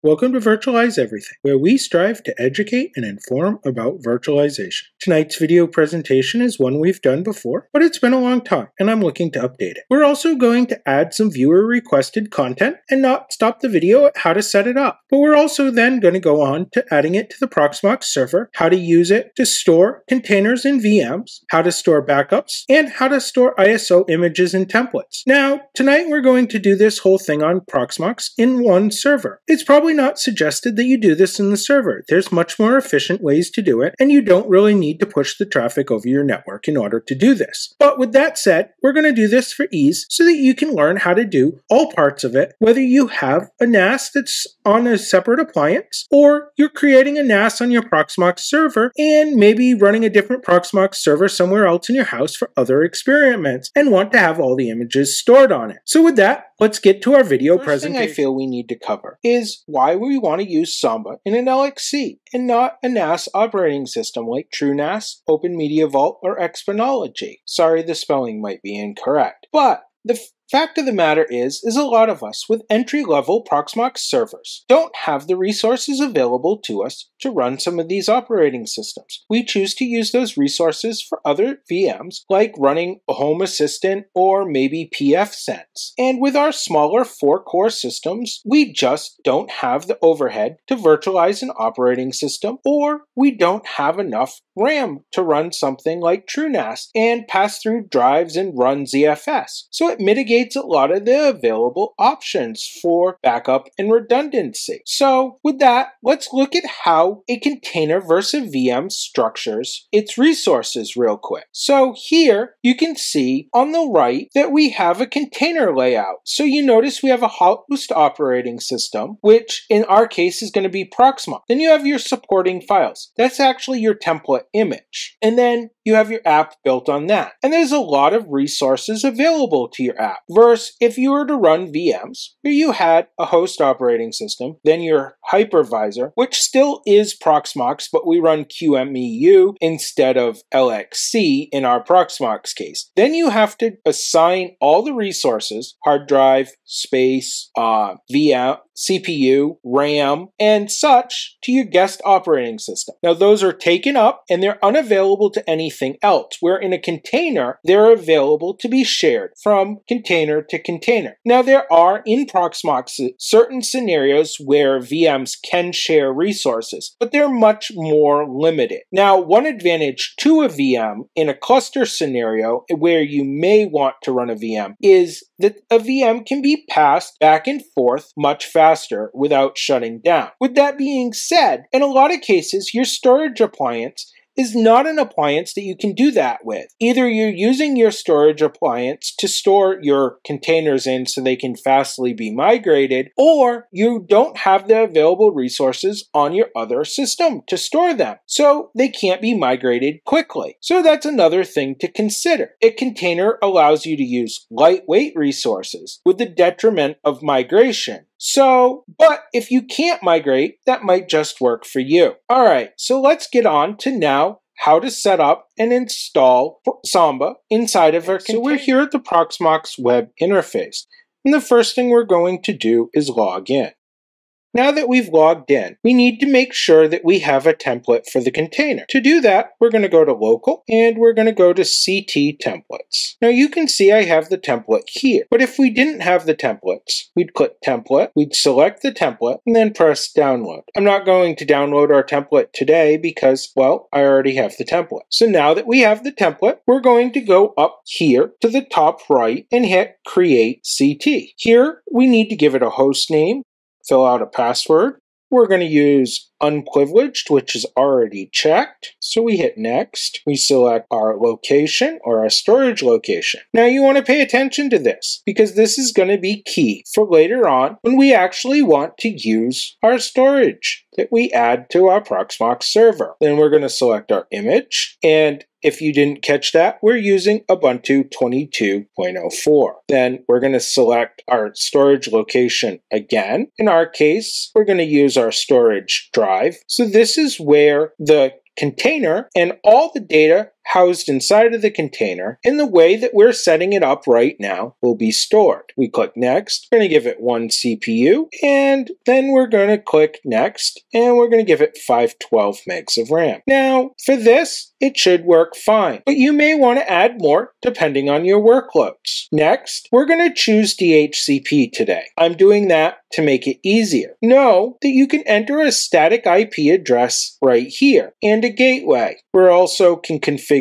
Welcome to Virtualize Everything, where we strive to educate and inform about virtualization. Tonight's video presentation is one we've done before, but it's been a long time and I'm looking to update it. We're also going to add some viewer requested content and not stop the video at how to set it up. But we're also then going to go on to adding it to the Proxmox server, how to use it to store containers and VMs, how to store backups, and how to store ISO images and templates. Now, tonight we're going to do this whole thing on Proxmox in one server. It's probably not suggested that you do this in the server. There's much more efficient ways to do it, and you don't really need to push the traffic over your network in order to do this. But with that said, we're going to do this for ease so that you can learn how to do all parts of it, whether you have a NAS that's on a separate appliance, or you're creating a NAS on your Proxmox server and maybe running a different Proxmox server somewhere else in your house for other experiments and want to have all the images stored on it. So with that, let's get to our video First presentation. thing I feel we need to cover is why we want to use Samba in an LXC and not a NAS operating system like TrueNAS, Open Media Vault, or Xpenology. Sorry the spelling might be incorrect. But the Fact of the matter is, is a lot of us with entry-level Proxmox servers don't have the resources available to us to run some of these operating systems. We choose to use those resources for other VMs, like running a Home Assistant or maybe pfSense. And with our smaller four-core systems, we just don't have the overhead to virtualize an operating system, or we don't have enough RAM to run something like TrueNAS and pass through drives and run ZFS. So it mitigates a lot of the available options for backup and redundancy. So with that, let's look at how a container versus VM structures its resources real quick. So here you can see on the right that we have a container layout. So you notice we have a host operating system, which in our case is going to be Proxmox. Then you have your supporting files. That's actually your template image. And then you have your app built on that. And there's a lot of resources available to your app. Versus if you were to run VMs, where you had a host operating system, then your hypervisor, which still is Proxmox, but we run QEMU instead of LXC in our Proxmox case. Then you have to assign all the resources, hard drive, space, uh, VM, CPU, RAM, and such to your guest operating system. Now, those are taken up and they're unavailable to anything else, where in a container, they're available to be shared from container to container. Now, there are in Proxmox certain scenarios where VMs can share resources, but they're much more limited. Now, one advantage to a VM in a cluster scenario where you may want to run a VM is that a VM can be passed back and forth much faster without shutting down. With that being said, in a lot of cases, your storage appliance is not an appliance that you can do that with. Either you're using your storage appliance to store your containers in so they can fastly be migrated, or you don't have the available resources on your other system to store them. So they can't be migrated quickly. So that's another thing to consider. A container allows you to use lightweight resources with the detriment of migration. So, but if you can't migrate, that might just work for you. All right, so let's get on to now how to set up and install Samba inside of our So we're here at the Proxmox web interface. And the first thing we're going to do is log in. Now that we've logged in, we need to make sure that we have a template for the container. To do that, we're going to go to local and we're going to go to CT templates. Now you can see I have the template here, but if we didn't have the templates, we'd click template, we'd select the template and then press download. I'm not going to download our template today because, well, I already have the template. So now that we have the template, we're going to go up here to the top right and hit create CT. Here, we need to give it a host name, fill out a password. We're going to use unprivileged, which is already checked. So we hit next. We select our location or our storage location. Now you want to pay attention to this because this is going to be key for later on when we actually want to use our storage that we add to our Proxmox server. Then we're going to select our image and if you didn't catch that, we're using Ubuntu 22.04. Then we're going to select our storage location again. In our case, we're going to use our storage drive. So this is where the container and all the data housed inside of the container in the way that we're setting it up right now will be stored. We click next, we're going to give it one CPU, and then we're going to click next, and we're going to give it 512 megs of RAM. Now, for this, it should work fine, but you may want to add more depending on your workloads. Next, we're going to choose DHCP today. I'm doing that to make it easier. Know that you can enter a static IP address right here and a gateway. We also can configure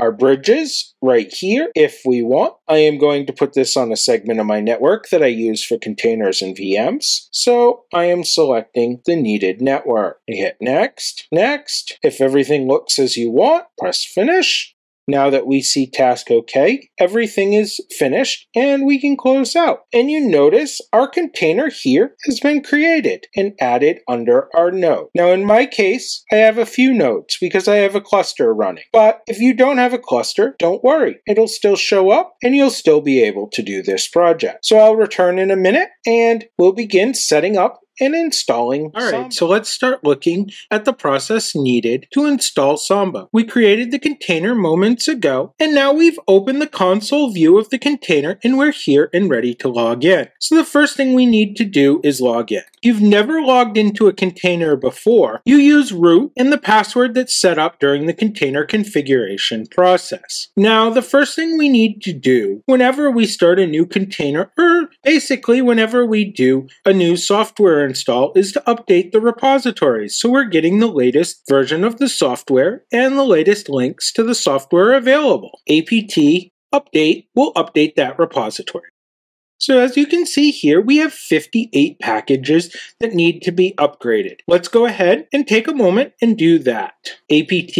our bridges right here if we want. I am going to put this on a segment of my network that I use for containers and VMs. So I am selecting the needed network. I hit next, next. If everything looks as you want, press finish. Now that we see task OK, everything is finished and we can close out. And you notice our container here has been created and added under our node. Now in my case, I have a few nodes because I have a cluster running. But if you don't have a cluster, don't worry. It'll still show up and you'll still be able to do this project. So I'll return in a minute and we'll begin setting up and installing All right, Samba. so let's start looking at the process needed to install Samba. We created the container moments ago, and now we've opened the console view of the container and we're here and ready to log in. So the first thing we need to do is log in. You've never logged into a container before, you use root and the password that's set up during the container configuration process. Now, the first thing we need to do whenever we start a new container, or basically whenever we do a new software install is to update the repositories. So we're getting the latest version of the software and the latest links to the software available. apt update will update that repository. So as you can see here, we have 58 packages that need to be upgraded. Let's go ahead and take a moment and do that. apt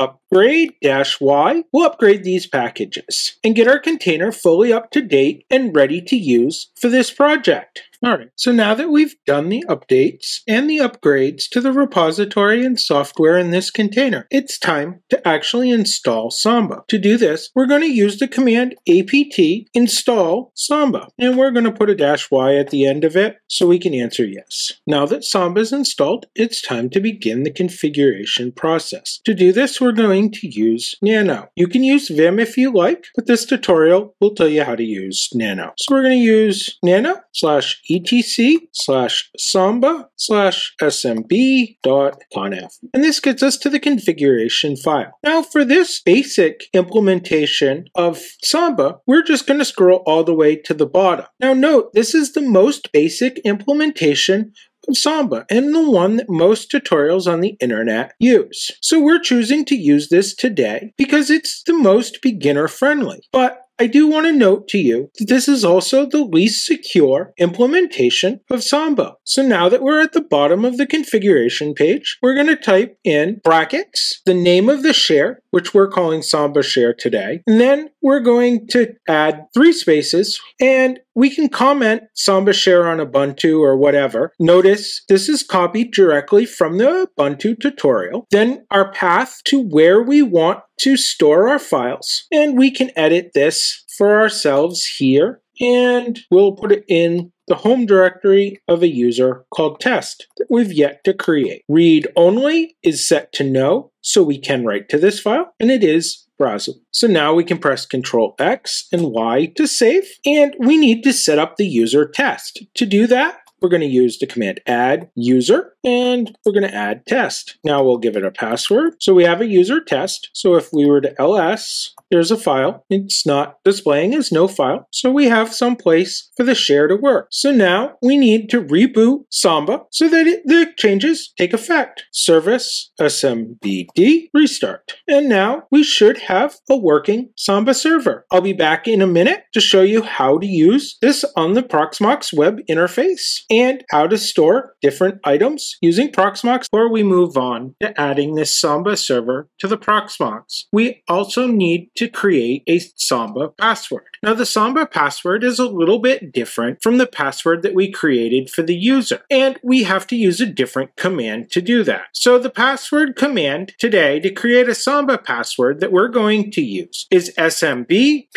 upgrade dash y will upgrade these packages and get our container fully up to date and ready to use for this project. Alright, so now that we've done the updates and the upgrades to the repository and software in this container, it's time to actually install Samba. To do this, we're going to use the command apt install Samba, and we're going to put a dash y at the end of it so we can answer yes. Now that Samba is installed, it's time to begin the configuration process. To do this, we're going to use Nano. You can use Vim if you like, but this tutorial will tell you how to use Nano. So we're going to use Nano slash etc slash samba slash smb dot conf. And this gets us to the configuration file. Now for this basic implementation of Samba, we're just going to scroll all the way to the bottom. Now note, this is the most basic implementation of Samba and the one that most tutorials on the internet use. So we're choosing to use this today because it's the most beginner friendly. But I do want to note to you that this is also the least secure implementation of Samba. So now that we're at the bottom of the configuration page, we're going to type in brackets, the name of the share, which we're calling Samba share today, and then we're going to add three spaces and we can comment Samba share on Ubuntu or whatever. Notice this is copied directly from the Ubuntu tutorial. Then our path to where we want to store our files. And we can edit this for ourselves here and we'll put it in the home directory of a user called test that we've yet to create. Read only is set to no, so we can write to this file, and it is browsable. So now we can press Control X and Y to save, and we need to set up the user test. To do that, we're going to use the command add user and we're going to add test. Now we'll give it a password. So we have a user test. So if we were to ls, there's a file. It's not displaying as no file. So we have some place for the share to work. So now we need to reboot Samba so that it, the changes take effect. Service SMBD restart. And now we should have a working Samba server. I'll be back in a minute to show you how to use this on the Proxmox web interface and how to store different items using Proxmox before we move on to adding this Samba server to the Proxmox. We also need to create a Samba password. Now the Samba password is a little bit different from the password that we created for the user, and we have to use a different command to do that. So the password command today to create a Samba password that we're going to use is smb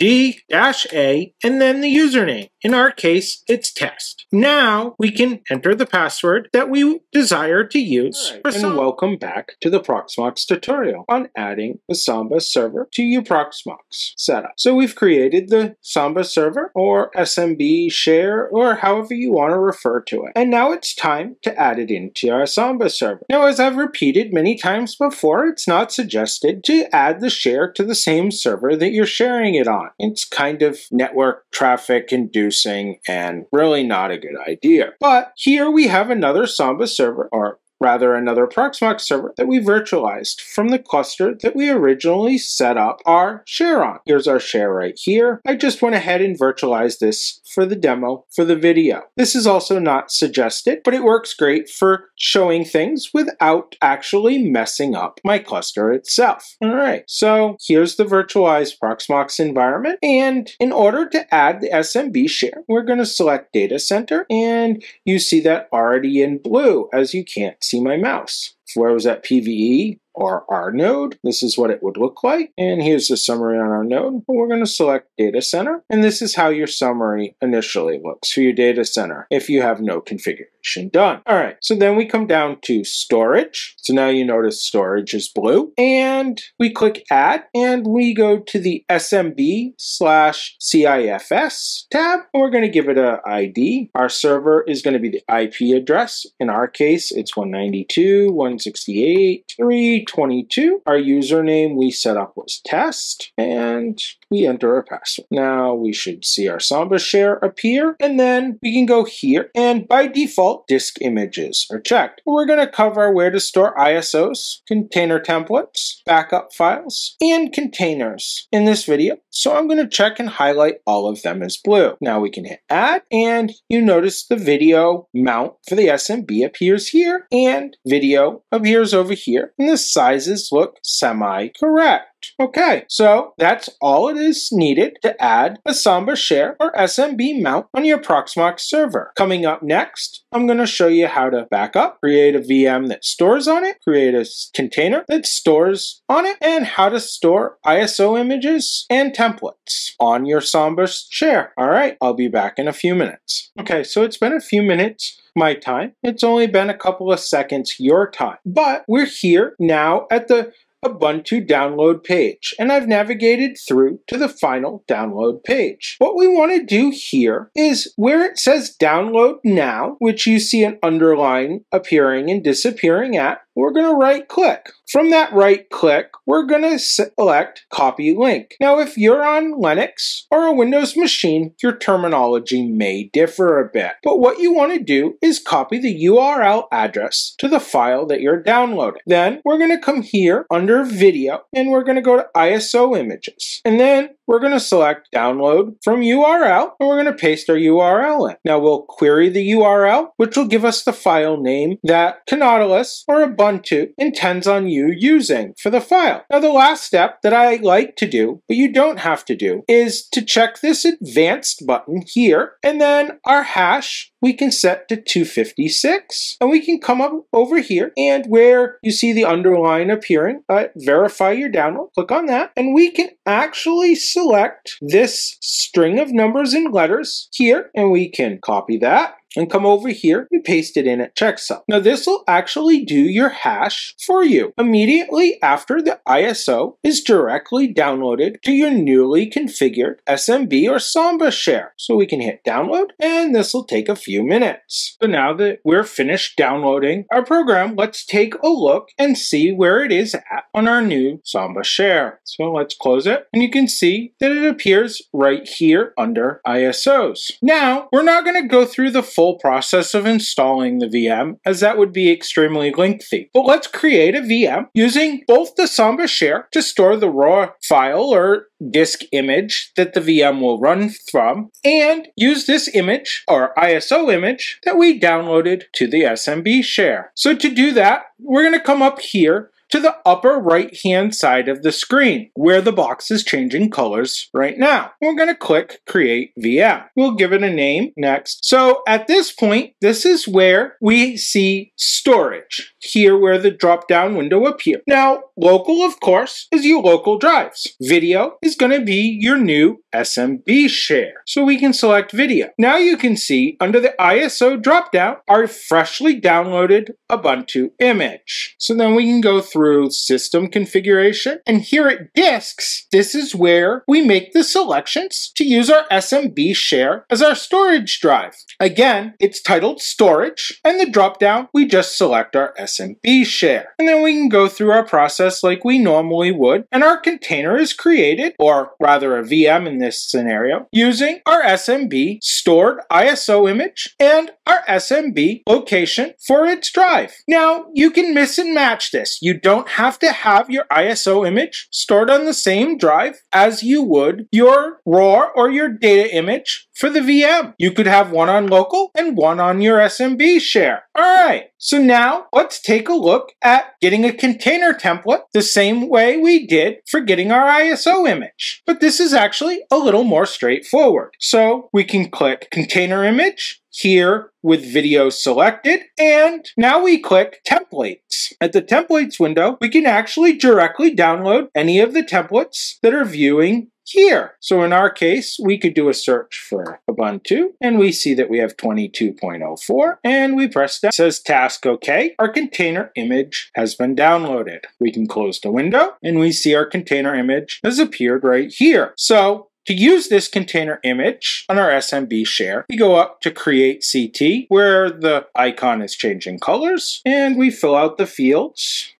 passwd-a and then the username. In our case, it's test. Now we can enter the password that we desire to use. Right. And welcome back to the Proxmox tutorial on adding the Samba server to your Proxmox setup. So we've created the Samba server or SMB share or however you want to refer to it. And now it's time to add it into our Samba server. Now as I've repeated many times before, it's not suggested to add the share to the same server that you're sharing it on. It's kind of network traffic inducing and really not a good idea. But here we have another Samba server, or rather another Proxmox server that we virtualized from the cluster that we originally set up our share on. Here's our share right here. I just went ahead and virtualized this for the demo for the video. This is also not suggested, but it works great for showing things without actually messing up my cluster itself. All right, so here's the virtualized Proxmox environment. And in order to add the SMB share, we're going to select data center and you see that already in blue as you can't see my mouse. Where was that PVE? or our node. This is what it would look like. And here's the summary on our node. We're going to select data center. And this is how your summary initially looks for your data center if you have no configuration done. All right, so then we come down to storage. So now you notice storage is blue. And we click add and we go to the SMB slash CIFS tab. And we're going to give it a ID. Our server is going to be the IP address. In our case, it's 192, 168, 3, 22. Our username we set up was test, and we enter our password. Now we should see our Samba share appear, and then we can go here, and by default, disk images are checked. We're going to cover where to store ISOs, container templates, backup files, and containers in this video. So I'm going to check and highlight all of them as blue. Now we can hit add, and you notice the video mount for the SMB appears here, and video appears over here. And the sizes look semi-correct. Okay, so that's all it is needed to add a Samba share or SMB mount on your Proxmox server. Coming up next, I'm going to show you how to back up, create a VM that stores on it, create a container that stores on it, and how to store ISO images and templates on your Samba share. All right, I'll be back in a few minutes. Okay, so it's been a few minutes my time. It's only been a couple of seconds your time. But we're here now at the Ubuntu download page, and I've navigated through to the final download page. What we want to do here is where it says download now, which you see an underline appearing and disappearing at, we're going to right click. From that right click, we're going to select copy link. Now, if you're on Linux or a Windows machine, your terminology may differ a bit. But what you want to do is copy the URL address to the file that you're downloading. Then we're going to come here under video and we're going to go to ISO images. And then we're going to select download from URL and we're going to paste our URL in. Now we'll query the URL, which will give us the file name that Canautilus or Ubuntu intends on you using for the file. Now the last step that I like to do, but you don't have to do, is to check this advanced button here and then our hash we can set to 256 and we can come up over here and where you see the underline appearing, uh, verify your download, click on that and we can actually select this string of numbers and letters here, and we can copy that and come over here and paste it in at checksum. Now this will actually do your hash for you immediately after the ISO is directly downloaded to your newly configured SMB or Samba share. So we can hit download and this will take a few minutes. So now that we're finished downloading our program, let's take a look and see where it is at on our new Samba share. So let's close it and you can see that it appears right here under ISOs. Now we're not going to go through the full process of installing the VM, as that would be extremely lengthy. But let's create a VM using both the Samba share to store the raw file or disk image that the VM will run from, and use this image or ISO image that we downloaded to the SMB share. So to do that, we're going to come up here to the upper right hand side of the screen where the box is changing colors right now. We're going to click create VM. We'll give it a name next. So at this point, this is where we see storage here where the drop down window appears. Now, local, of course, is your local drives. Video is going to be your new SMB share. So we can select video. Now you can see under the ISO drop down our freshly downloaded Ubuntu image. So then we can go through system configuration and here at disks, this is where we make the selections to use our SMB share as our storage drive. Again, it's titled storage and the dropdown, we just select our SMB share. And then we can go through our process like we normally would and our container is created, or rather a VM in this scenario, using our SMB stored ISO image and our SMB location for its drive. Now, you can miss and match this. You don't have to have your ISO image stored on the same drive as you would your RAW or your data image for the VM. You could have one on local and one on your SMB share. All right, so now let's take a look at getting a container template the same way we did for getting our ISO image. But this is actually a little more straightforward. So we can click container image here with video selected and now we click templates. At the templates window, we can actually directly download any of the templates that are viewing here. So in our case, we could do a search for Ubuntu and we see that we have 22.04 and we press that. It says task OK. Our container image has been downloaded. We can close the window and we see our container image has appeared right here. So to use this container image on our SMB share, we go up to Create CT, where the icon is changing colors, and we fill out the fields.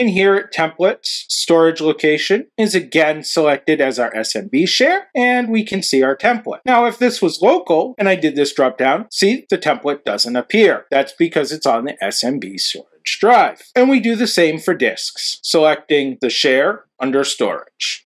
And here at templates, storage location is again selected as our SMB share, and we can see our template. Now, if this was local and I did this drop down, see the template doesn't appear. That's because it's on the SMB storage drive. And we do the same for disks, selecting the share under storage.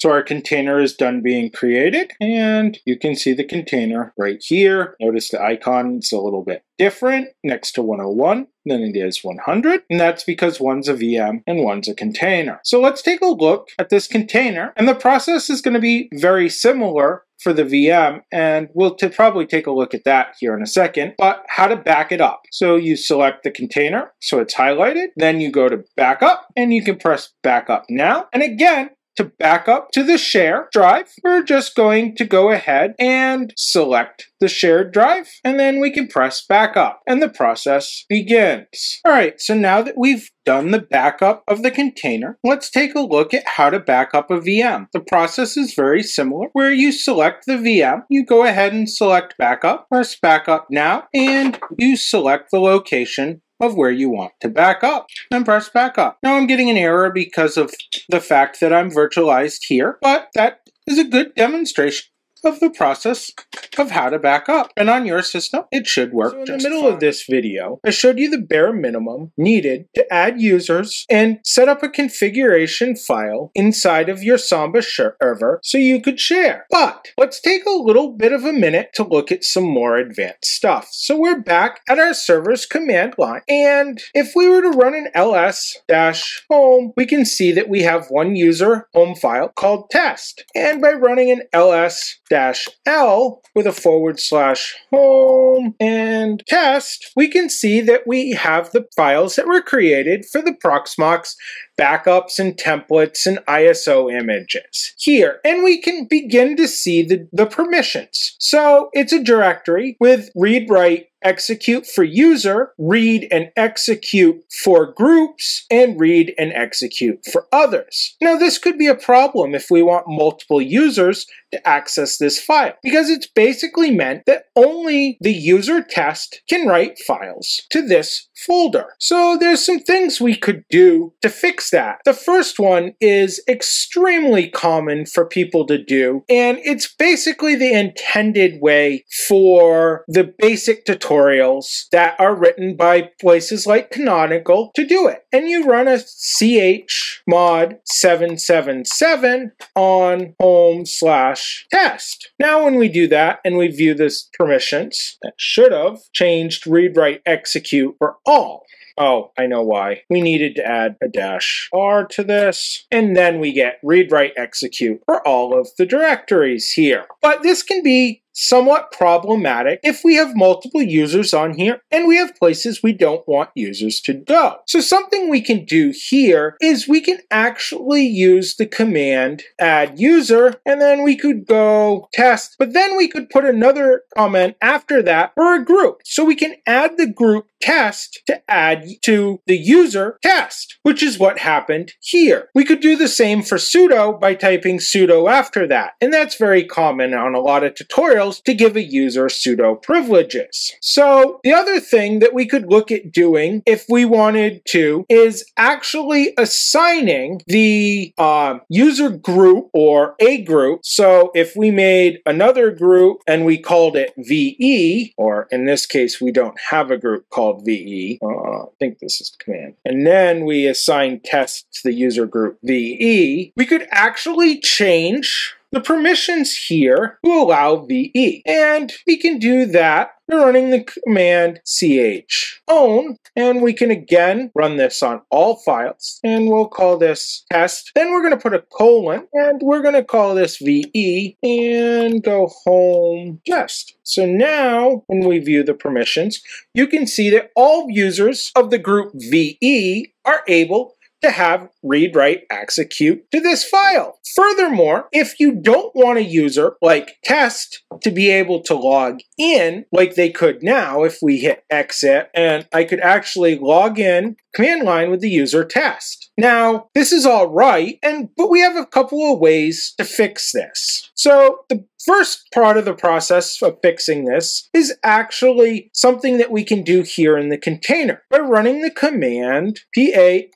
So our container is done being created and you can see the container right here. Notice the icon is a little bit different next to 101 than it is 100. And that's because one's a VM and one's a container. So let's take a look at this container and the process is going to be very similar for the VM, and we'll probably take a look at that here in a second, but how to back it up. So you select the container, so it's highlighted, then you go to backup, and you can press backup now. And again, to back up to the share drive, we're just going to go ahead and select the shared drive, and then we can press back up, and the process begins. All right, so now that we've done the backup of the container, let's take a look at how to back up a VM. The process is very similar, where you select the VM, you go ahead and select backup, press backup now, and you select the location of where you want to back up and press back up. Now I'm getting an error because of the fact that I'm virtualized here, but that is a good demonstration of the process of how to back up. And on your system, it should work. So in the middle fine. of this video, I showed you the bare minimum needed to add users and set up a configuration file inside of your Samba server so you could share. But let's take a little bit of a minute to look at some more advanced stuff. So we're back at our server's command line. And if we were to run an ls-home, we can see that we have one user home file called test. And by running an ls dash L with a forward slash home. And test, we can see that we have the files that were created for the Proxmox backups and templates and ISO images here. And we can begin to see the, the permissions. So it's a directory with read write execute for user, read and execute for groups, and read and execute for others. Now, this could be a problem if we want multiple users to access this file, because it's basically meant that only the user test can write files to this folder. So there's some things we could do to fix that. The first one is extremely common for people to do, and it's basically the intended way for the basic tutorials that are written by places like Canonical to do it. And you run a chmod 777 on home slash test. Now when we do that and we view this permissions, that should have changed read write execute for all. Oh, I know why. We needed to add a dash R to this, and then we get read, write, execute for all of the directories here. But this can be somewhat problematic if we have multiple users on here and we have places we don't want users to go. So something we can do here is we can actually use the command add user and then we could go test, but then we could put another comment after that for a group. So we can add the group test to add to the user test, which is what happened here. We could do the same for sudo by typing sudo after that. And that's very common on a lot of tutorials to give a user sudo privileges. So the other thing that we could look at doing if we wanted to is actually assigning the uh, user group or a group. So if we made another group and we called it VE, or in this case, we don't have a group called VE. Uh, I think this is command. And then we assign test to the user group VE. We could actually change the permissions here to allow VE. And we can do that we're running the command ch own, and we can again run this on all files, and we'll call this test. Then we're going to put a colon, and we're going to call this VE, and go home test. So now, when we view the permissions, you can see that all users of the group VE are able to have read, write, execute to this file. Furthermore, if you don't want a user like test to be able to log in like they could now if we hit exit and I could actually log in command line with the user test. Now, this is all right, and but we have a couple of ways to fix this. So the first part of the process of fixing this is actually something that we can do here in the container by running the command passwd-l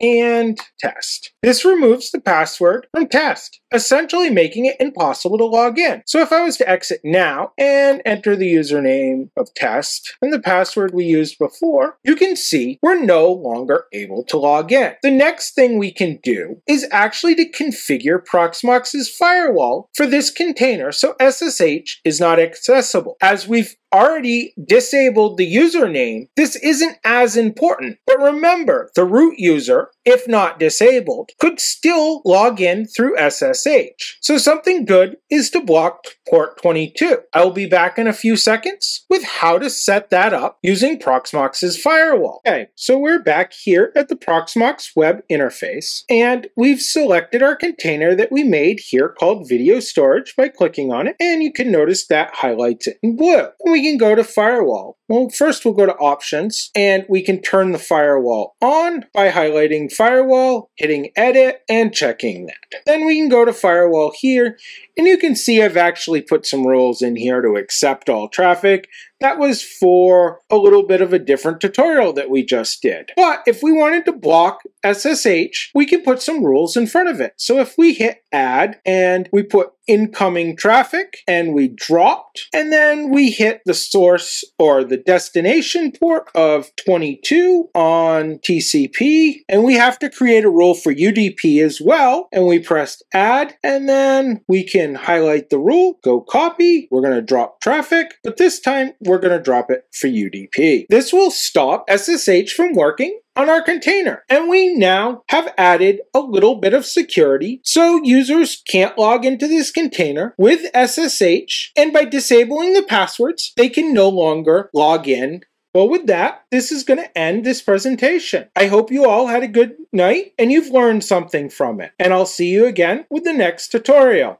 and test. This removes the password from test, essentially making it impossible to log in. So if I was to exit now and enter the username of test and the password password we used before, you can see we're no longer able to log in. The next thing we can do is actually to configure Proxmox's firewall for this container so SSH is not accessible. As we've already disabled the username, this isn't as important. But remember, the root user, if not disabled, could still log in through SSH. So something good is to block port 22. I will be back in a few seconds with how to set that up using Proxmox's firewall. Okay, so we're back here at the Proxmox web interface, and we've selected our container that we made here called video storage by clicking on it, and you can notice that highlights it in blue. And we we can go to firewall. Well, first we'll go to options and we can turn the firewall on by highlighting firewall, hitting edit and checking that. Then we can go to firewall here and you can see I've actually put some rules in here to accept all traffic. That was for a little bit of a different tutorial that we just did. But if we wanted to block SSH, we can put some rules in front of it. So if we hit add and we put incoming traffic and we dropped, and then we hit the source or the destination port of 22 on TCP, and we have to create a rule for UDP as well, and we pressed add, and then we can highlight the rule, go copy, we're going to drop traffic, but this time we're going to drop it for UDP. This will stop SSH from working on our container. And we now have added a little bit of security so users can't log into this container with SSH. And by disabling the passwords, they can no longer log in well, with that, this is going to end this presentation. I hope you all had a good night and you've learned something from it. And I'll see you again with the next tutorial.